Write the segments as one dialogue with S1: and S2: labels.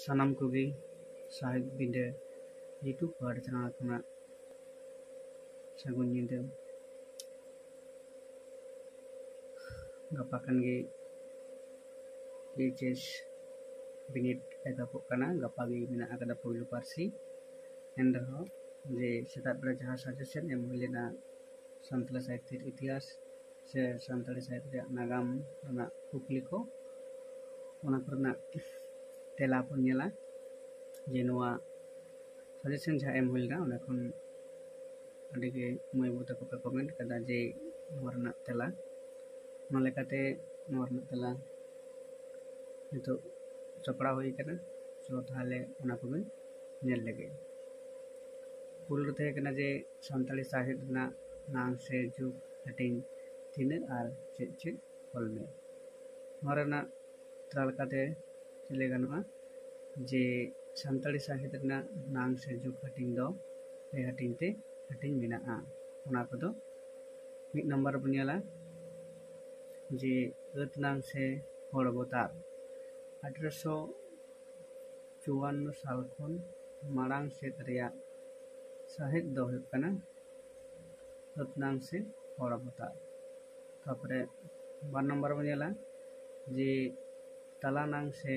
S1: sanam kubing, sahag binda itu per channel aku nak sagun yindeu. Ngapakan ge, geches bingit e dapuk kana ngapak ge bingit e ada pungliu parsi. Ende ho, nggih setat beraja hasa jasad yang boleh nak santel setit uthias. Ses santel set tidak naram kena puklik. ᱛᱮᱞᱟ ᱵᱚᱱ ᱧᱮᱞᱟ ᱡᱮ ᱱᱚᱣᱟ ᱥᱟᱡᱮᱥᱚᱱ ᱡᱟᱦᱟᱸ ᱮᱢ ᱦᱩᱭ ᱞᱮᱱᱟ ᱚᱱᱟ ᱠᱷᱚᱱ ᱟᱹᱰᱤᱜᱮ ᱢᱟᱹᱭ ᱵᱟᱹᱵᱩ ᱛᱟᱠᱚ ᱯᱮ ᱠᱚᱢᱮᱱᱴ ᱠᱟᱫᱟ ᱡᱮ ᱱᱚᱣᱟ ᱨᱮᱱᱟᱜ ᱛᱮᱞᱟ ᱚᱱᱟ ᱞᱮᱠᱟᱛᱮ ᱱᱚᱣᱟ ᱨᱮᱱᱟᱜ ᱛᱮᱞᱟ ᱱᱤᱛᱚᱜ ᱥᱟᱯᱲᱟᱣ ᱦᱩᱭ ᱟᱠᱟᱱᱟ ᱥᱚ ᱛᱟᱦᱚᱞᱮ ᱚᱱᱟ ᱠᱚᱵᱤᱱ ᱧᱮᱞ ᱞᱮᱜᱮ ᱯᱩᱭᱞᱳ ᱨᱮ ᱛᱟᱦᱮᱸ ᱠᱟᱱᱟ ᱡᱮ ᱥᱟᱱᱛᱟᱲᱤ ᱥᱟᱶᱦᱮᱫ ᱨᱮᱱᱟᱜ ᱱᱟᱝ ᱥᱮ ᱡᱩᱜᱽ ᱦᱟᱹᱴᱤᱧ ᱛᱤᱱᱟᱹᱜ ᱟᱨ ᱪᱮᱫ ᱪᱮᱫ ᱚᱞ ᱢᱮ ᱱᱚᱣᱟ ᱨᱮᱱᱟᱜ ᱛᱮᱞᱟ ᱞᱮᱠᱟᱛᱮ ᱞᱟᱹᱭ ᱜᱟᱱᱚᱜᱼᱟ ᱡᱮ ᱥᱟᱱᱛᱟᱲᱤ ᱥᱟᱶᱦᱮᱫ ᱨᱮᱱᱟᱜ ᱱᱟᱝ ᱥᱮ ᱡᱩᱜᱽ ᱦᱟᱹᱴᱤᱧ ᱫᱚ ᱯᱮ ᱦᱟᱹᱴᱤᱧ ᱛᱮ ᱦᱟᱹᱴᱤᱧ ᱢᱮᱱᱟᱜᱼᱟ ᱚᱱᱟ ᱠᱚᱫᱚ ᱢᱤᱫ ᱱᱚᱢᱵᱚᱨ ᱵᱚᱱ ᱧᱮᱞᱟ ᱡᱮ ᱟᱹᱛ ᱱᱟᱝ ᱥᱮ ᱦᱚᱲ ᱵᱚᱛᱟᱨ ᱟᱴᱷᱨᱚᱥᱚ ᱪᱩᱣᱟᱱᱱᱚ ᱥᱟᱞ ᱠᱷᱚᱱ ᱢᱟᱲᱟᱝ ᱥᱮᱫ ᱨᱮᱭᱟᱜ ᱥᱟᱶᱦᱮᱫ ᱫᱚ ᱦᱩᱭᱩᱜ ᱠᱟᱱᱟ ᱟᱹᱛ ᱱᱟᱝ ᱥᱮ ᱦᱚᱲ ᱵᱚᱛᱟᱨ ᱛᱟᱨᱯᱚᱨᱮ ᱵᱟᱨ ᱱᱚᱢᱵᱚᱨ ᱵᱚᱱ ᱧᱮᱞᱟ ᱡᱮ ᱛᱟᱞᱟ ᱱᱟᱝ ᱥᱮ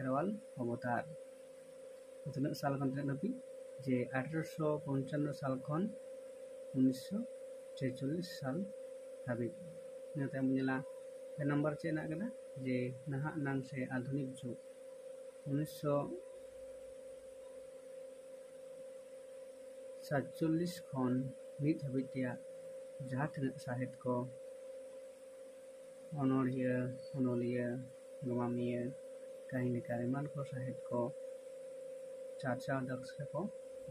S1: খেরোয়াল ক্ষমতার ᱩᱛᱱᱟᱹᱜ ᱥᱟᱞ ᱠᱷᱚᱱ ᱛᱤᱱᱟᱹᱜ ᱫᱷᱟᱹᱵᱤᱡ ᱡᱮ ᱟᱴᱷᱨᱚᱥᱚ ᱯᱚᱧᱪᱟᱱᱱᱚ ᱥᱟᱞ ᱠᱷᱚᱱ ᱩᱱᱤᱥᱥᱚ ᱪᱷᱮᱪᱚᱞᱞᱤᱥ ᱥᱟᱞ ᱫᱷᱟᱹᱵᱤᱡ ᱤᱱᱟᱹ ᱛᱟᱭᱚᱢ ᱵᱚᱱ ᱧᱮᱞᱟ ᱯᱮ ᱱᱟᱢᱵᱟᱨ ᱪᱮᱫ ᱦᱮᱱᱟᱜ ᱟᱠᱟᱫᱟ ᱡᱮ ᱱᱟᱦᱟᱜ ᱱᱟᱝ ᱥᱮ ᱟᱫᱷᱩᱱᱤᱠ ᱡᱩᱜᱽ ᱩᱱᱤᱥᱥᱚ ᱥᱟᱛᱪᱚᱞᱞᱤᱥ ᱠᱷᱚᱱ ᱢᱤᱫ ᱦᱟᱹᱵᱤᱡ ᱨᱮᱭᱟᱜ ᱡᱟᱦᱟᱸ ᱛᱤᱱᱟᱹᱜ ᱥᱟᱦᱮᱫ ᱠᱚ ᱚᱱᱚᱲᱦᱤᱭᱟᱹ ᱚᱱᱚᱞᱤᱭᱟᱹ ᱜᱟᱢᱟᱢᱤᱭᱟᱹ करेंगे करीमनपुर साहिब को चार चार दक्ष को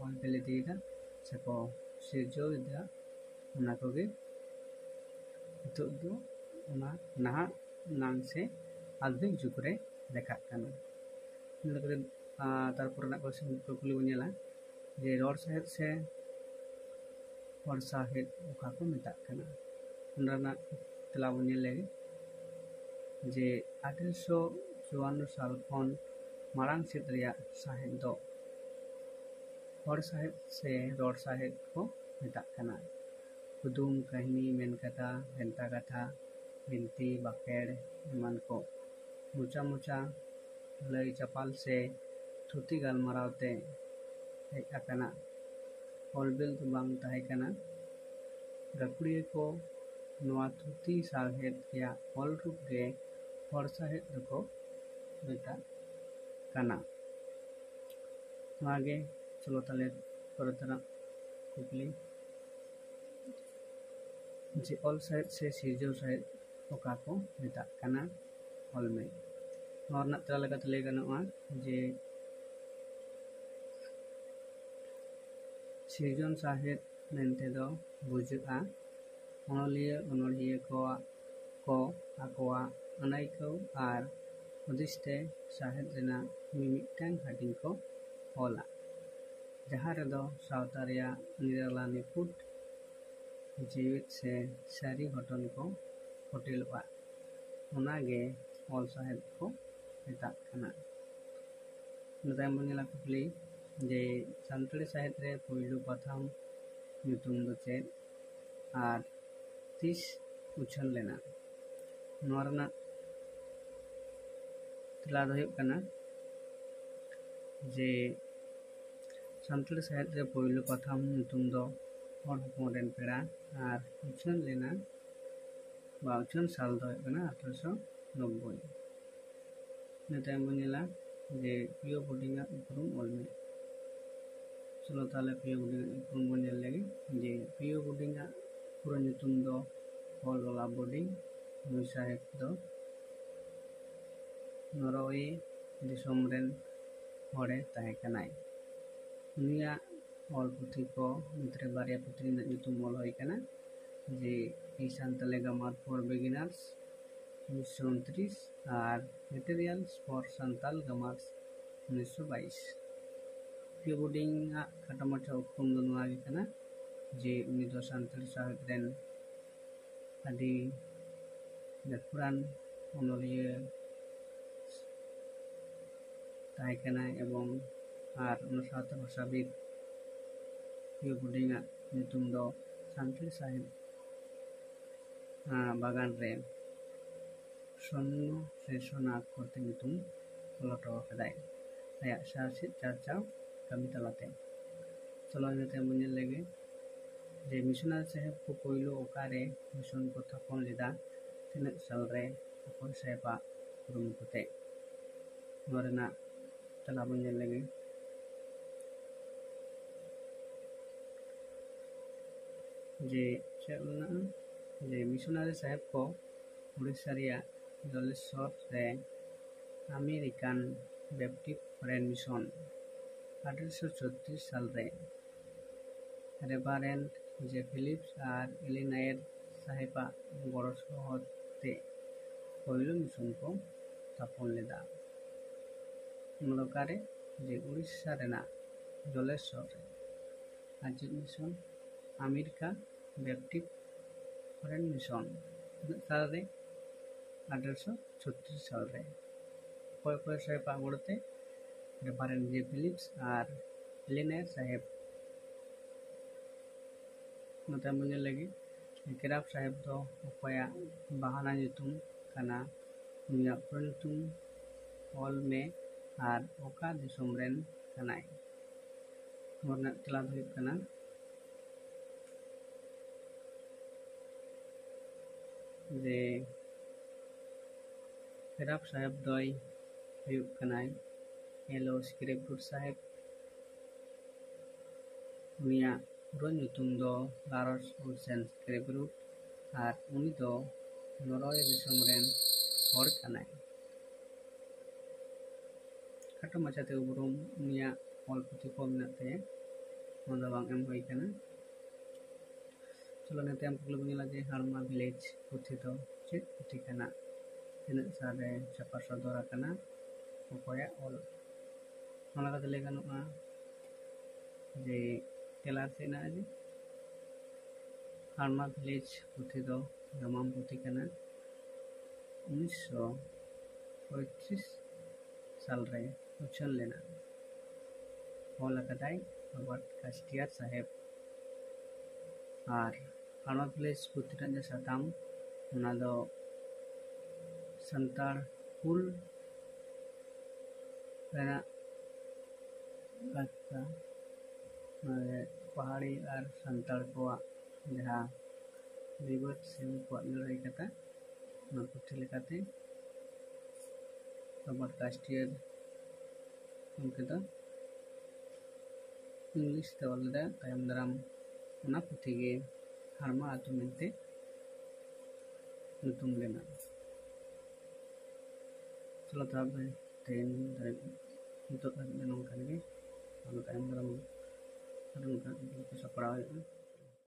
S1: ऑल पे ले दिएगा सबको से जो को भी तो दो उना नहा नाम से आधुनिक जुग रे देखा करना लगरे तारपर ना कोशिश को कुली बनेला जे रोड सहित से और सहित उखा को मिटा करना उनरा ना तलाब बनेले जे आठ सौ चौवन्न साल मांग सेद साहेब से रोड साहेब को मतदा कुदूम कहनी मनकथा बनता कथा बिनती बाकेड़ को मुचा मुचा लई चपाल से थुती गलमारावते हेकिल गकड़िए को थुती साहेब के रूप के हर साहेब को ᱢᱮᱛᱟᱜ ᱠᱟᱱᱟ ᱱᱚᱣᱟᱜᱮ ᱪᱚᱞᱚ ᱛᱟᱦᱞᱮ ᱯᱚᱨᱮ ᱛᱮᱱᱟᱜ ᱠᱩᱠᱞᱤ ᱡᱮ ᱚᱞ ᱥᱟᱶᱦᱮᱫ ᱥᱮ ᱥᱤᱨᱡᱟᱹᱣ ᱥᱟᱶᱦᱮᱫ ᱚᱠᱟ ᱠᱚ ᱢᱮᱛᱟᱜ ᱠᱟᱱᱟ ᱚᱞ ᱢᱮ ᱱᱚᱣᱟ ᱨᱮᱱᱟᱜ ᱛᱮᱞᱟ ᱞᱮᱠᱟᱛᱮ ᱞᱟᱹᱭ ᱜᱟᱱᱚᱜᱼᱟ ᱡᱮ ᱥᱤᱨᱡᱚᱱ ᱥᱟᱶᱦᱮᱫ ᱢᱮᱱᱛᱮ ᱫᱚ ᱵᱩᱡᱷᱟᱹᱜᱼᱟ ᱚᱱᱚᱞᱤᱭᱟᱹ ᱚᱱᱚᱬᱦᱤᱭᱟᱹ ᱠᱚᱣᱟᱜ ᱠᱚ ᱟᱠᱚᱣᱟᱜ ᱟᱹᱱᱟᱹᱭᱠᱟᱹᱣ ᱟᱨ ᱦᱩᱫᱤᱥ ᱛᱮ ᱥᱟᱶᱦᱮᱫ ᱨᱮᱱᱟᱜ ᱢᱤᱢᱤᱫᱴᱟᱝ ᱦᱟᱹᱴᱤᱧ ᱠᱚ ᱚᱞᱟ ᱡᱟᱦᱟᱸ ᱨᱮᱫᱚ ᱥᱟᱶᱛᱟ ᱨᱮᱭᱟᱜ ᱱᱤᱨᱟᱹᱞᱟ ᱱᱤᱯᱷᱩᱴ ᱡᱤᱣᱤᱫ ᱥᱮ ᱥᱟᱹᱨᱤ ᱜᱷᱚᱴᱚᱱ ko ᱯᱷᱚᱴᱮᱞᱚᱜᱼᱟ ᱚᱱᱟᱜᱮ ᱚᱞ ᱥᱟᱶᱦᱮᱫ ᱠᱚ ᱢᱮᱛᱟᱜ ᱠᱟᱱᱟ ᱤᱱᱟᱹ ᱛᱟᱭᱚᱢ ᱵᱚᱱ ᱧᱮᱞᱟ ᱠᱩᱠᱞᱤ ᱡᱮ ᱥᱟᱱᱛᱟᱲᱤ ᱥᱟᱶᱦᱮᱫ ᱨᱮ ᱯᱳᱭᱞᱳ ᱯᱟᱛᱷᱟᱢ ᱧᱩᱛᱩᱢ ᱫᱚ ᱪᱮᱫ ᱟᱨ ᱛᱤᱥ ᱩᱪᱷᱟᱹᱱ ᱞᱮᱱᱟ ᱱᱚᱣᱟ ᱨᱮᱱᱟᱜ ᱥᱟᱱᱛᱟᱲᱤ ᱥᱟᱶᱦᱮᱫ ᱨᱮ ᱯᱳᱭᱞᱳ ᱥᱤᱨᱡᱚᱱ ᱫᱚ ᱦᱩᱭᱩᱜ ᱠᱟᱱᱟ ᱡᱮ ᱥᱟᱱᱛᱟᱲᱤ ᱥᱟᱶᱦᱮᱫ ᱨᱮ ᱯᱳᱭᱞᱳ ᱯᱟᱛᱷᱟᱢ ᱧᱩᱛᱩᱢ ᱫᱚ ᱦᱩᱭᱩᱜ ᱠᱟᱱᱟ ᱥᱟᱱᱛᱟᱲᱤ ᱯᱟᱹᱨᱥᱤ ᱯᱟᱛᱷᱟᱢ ᱡᱟᱦᱟᱸ ᱫᱚ ᱥᱟᱱᱛᱟᱲᱤ ᱯᱟᱹᱨᱥᱤ ᱛᱮ ᱚᱞ ᱟᱠᱟᱱᱟ ᱚᱱᱟ ᱯᱟᱛᱷᱟᱢ ᱨᱮ ᱥᱟᱱᱛᱟᱲᱤ ᱯᱟᱹᱨᱥᱤ ᱛᱮ ᱚᱞ ᱟᱠᱟᱱ ᱯᱩᱛᱷᱤ ᱠᱚ ᱥᱟᱱᱟᱢ ᱜᱮ ᱥᱟᱱᱛᱟᱲᱤ ᱯᱟᱹᱨᱥᱤ ᱛᱮ ᱚᱞ ᱟᱠᱟᱱᱟ ᱱᱚᱨᱳᱣᱮ ᱫᱤᱥᱚᱢ ᱨᱮᱱ ᱦᱚᱲᱮ ᱛᱟᱦᱮᱸ ᱠᱟᱱᱟᱭ᱾ ᱩᱱᱤᱭᱟᱜ ᱚᱞ ᱯᱩᱛᱷᱤ ᱠᱚ ᱢᱩᱫᱽᱨᱮ ᱵᱟᱨᱭᱟ ᱯᱩᱛᱷᱤ ᱨᱮᱱᱟᱜ ᱧᱩᱛᱩᱢ ᱚᱞ ᱦᱩᱭ ᱟᱠᱟᱱᱟ ᱡᱮ ᱫᱤ ᱥᱟᱱᱛᱟᱞᱤ ᱜᱨᱟᱢᱟᱨ ᱯᱷᱚᱨ ᱵᱤᱜᱤᱱᱟᱨᱥ ᱩᱱᱤᱥᱥᱚ ᱩᱱᱛᱨᱤᱥ ᱟᱨ ᱢᱮᱴᱮᱨᱤᱭᱟᱞᱥ ᱯᱷᱚᱨ ᱥᱟᱱᱛᱟᱞ ᱜᱨᱟᱢᱟᱨᱥ ᱩᱱᱤᱥᱥᱚ ᱵᱟᱭᱤᱥ᱾ ᱯᱤ ᱵᱳᱰᱤᱝᱼᱟᱜ ᱠᱷᱟᱴᱚ ᱢᱟᱪᱷᱟ ᱩᱯᱨᱩᱢ ᱫᱚ ᱱᱚᱣᱟ ᱜᱮ ᱠᱟᱱᱟ ᱡᱮ ᱩᱱᱤ ᱫᱚ ᱥᱟᱱᱛᱟᱲᱤ ᱥᱟᱶᱦᱮᱫ ᱨᱮᱱ ᱟᱹᱰᱤ ᱜᱟᱹᱠᱷᱩᱲᱟᱱ ᱚᱱᱚᱞᱤᱭᱟᱹ ᱛᱟᱦᱮᱸ ᱠᱟᱱᱟᱭ ᱮᱵᱚᱝ ᱟᱨ ᱚᱱᱟ ᱥᱟᱶᱛᱮ ᱵᱷᱟᱥᱟᱵᱤᱫ ᱤᱭᱩ ᱵᱩᱰᱤᱝᱟᱜ ᱧᱩᱛᱩᱢ ᱫᱚ ᱥᱟᱱᱛᱟᱲ ᱥᱟᱦᱮᱵ ᱵᱟᱜᱟᱱ ᱨᱮ ᱥᱚᱱᱱᱚ ᱥᱮ ᱥᱚᱱᱟ ᱟᱠᱷᱚᱨ ᱛᱮ ᱧᱩᱛᱩᱢ ᱚᱞ ᱦᱚᱴᱚ ᱟᱠᱟᱫᱟᱭ ᱟᱭᱟᱜ ᱥᱟᱦᱮᱵ ᱪᱟᱨᱪᱟᱣ ᱠᱟᱹᱢᱤ ᱛᱟᱞᱟᱛᱮ ᱪᱚᱞᱚ ᱤᱱᱟᱹ ᱛᱟᱭᱚᱢ ᱵᱚᱱ ᱧᱮᱞ ᱞᱮᱜᱮ ᱡᱮ ᱢᱤᱥᱚᱱᱟᱨ ᱥᱟᱦᱮᱵ ᱠᱚ ᱯᱳᱭᱞᱳ ᱚᱠᱟᱨᱮ ᱢᱤᱥᱚᱱ ᱠᱚ ᱛᱷᱟᱯᱚᱱ ᱞᱮᱫᱟ ᱛᱤᱱᱟᱹᱜ ᱥᱟᱞᱨᱮ ᱚᱠᱚᱭ ᱥᱟᱦᱮᱵᱟᱜ ᱠᱩᱨᱩᱢᱩᱴᱩᱛᱮ ᱱᱚᱣᱟ ᱨᱮᱱᱟᱜ একটা লাবণ্যের লাগে? যে যে মিশনারি সাহেব को ओडिशा जलेश्वर रे আমেরিকান ব্যাপটিস্ট ফরেন মিশন, আঠারোশো ছত্রিশ সাল রে। রেভারেন্ড যে ফিলিপস আর এলিনায়ের সাহেবা বড় শহরতে পহিল মিশন কো স্থাপন লেদা। मुलकारे जे उड़ीसा रेना जलेश्वर राज्य मिशन अमेरिका व्यक्ति फरेन मिशन साल रे अठारह छत्तीस साल रे साहेब आगड़ते रेफारेन जे फिलिप्स और लिनेर साहेब मतलब मुझे लगे केराब साहेब तो उपाया बहाना जितुम खाना उन्हें अपन तुम हॉल में ᱟᱨ ᱚᱠᱟ ᱫᱤᱥᱚᱢ ᱨᱮᱱ ᱠᱟᱱᱟᱭ ᱱᱚᱣᱟ ᱨᱮᱱᱟᱜ ᱛᱮᱞᱟ ᱫᱚ ᱦᱩᱭᱩᱜ ᱠᱟᱱᱟ ᱡᱮ ᱯᱮᱨᱟᱯ ᱥᱟᱦᱮᱵ ᱫᱚᱭ ᱦᱩᱭᱩᱜ ᱠᱟᱱᱟᱭ ᱮᱞᱳ ᱥᱠᱨᱤᱯᱴᱩᱨ ᱥᱟᱦᱮᱵ ᱩᱱᱤᱭᱟᱜ ᱯᱩᱨᱟᱹ ᱧᱩᱛᱩᱢ ᱫᱚ ᱞᱟᱨᱚᱥ ᱩᱞᱥᱮᱱ ᱥᱠᱨᱤᱯᱴᱩᱨ ᱟᱨ ᱩᱱᱤ ᱫᱚ ᱱᱚᱨᱣᱮ ᱫᱤᱥᱚᱢ ᱨᱮᱱ ᱦᱚᱲ ᱠᱟᱱᱟᱭ ᱠᱷᱟᱴᱚ ᱢᱟᱪᱷᱟᱛᱮ ᱩᱯᱨᱩᱢ ᱩᱱᱤᱭᱟᱜ ᱚᱞ ᱯᱩᱛᱷᱤ ᱠᱚ ᱢᱮᱱᱟᱜ ᱛᱟᱭᱟ ᱚᱱᱟ ᱫᱚ ᱵᱟᱝ ᱮᱢ ᱦᱩᱭ ᱟᱠᱟᱱᱟ ᱪᱚᱞᱚ ᱱᱚᱛᱮ ᱟᱢ ᱯᱳᱭᱞᱳ ᱵᱚᱱ ᱧᱮᱞᱟ ᱡᱮ ᱦᱟᱲᱢᱟ ᱵᱷᱤᱞᱮᱡᱽ ᱯᱩᱛᱷᱤ ᱫᱚ ᱪᱮᱫ ᱯᱩᱛᱷᱤ ᱠᱟᱱᱟ ᱛᱤᱱᱟᱹᱜ ᱥᱟᱞᱨᱮ ᱪᱷᱟᱯᱟ ᱥᱚᱫᱚᱨ ᱟᱠᱟᱱᱟ ᱚᱠᱚᱭᱟᱜ ᱚᱞ ᱚᱱᱟ ᱠᱟᱛᱮ ᱞᱟᱹᱭ ᱜᱟᱱᱚᱜᱼᱟ ᱡᱮ ᱛᱮᱞᱟ ᱥᱮ ᱦᱮᱱᱟᱜᱼᱟ ᱡᱮ ᱦᱟᱲᱢᱟ ᱵᱷᱤᱞᱮᱡᱽ ᱯᱩᱛᱷᱤ ᱫᱚ ᱜᱟᱢᱟᱢ ᱯᱩᱛᱷᱤ ᱠᱟᱱᱟ ᱩᱱᱤᱥᱥᱚ ᱯᱚᱸᱭᱛᱨᱤᱥ ᱥᱟᱞᱨᱮ चल लेना। हॉल कदाई हमार कास्टिया साहेब। और हम प्लेस पुत्रन जो सताम उना दो पहाड़ी और संतार को जहाँ रिवर्ट से उनको अन्य रही कता मैं ᱜᱚᱢᱠᱮ ᱫᱚ ᱤᱝᱞᱤᱥ ᱛᱮ ᱚᱞ ᱞᱮᱫᱟ ᱛᱟᱭᱚᱢ ᱫᱟᱨᱟᱢ ᱚᱱᱟ ᱯᱩᱛᱷᱤ ᱜᱮ ᱦᱟᱲᱢᱟ ᱟᱛᱳ ᱢᱮᱱᱛᱮ nyutung lena sila tabe ten dari untuk nong kan ge kalau kayak dalam ada nggak bisa perahu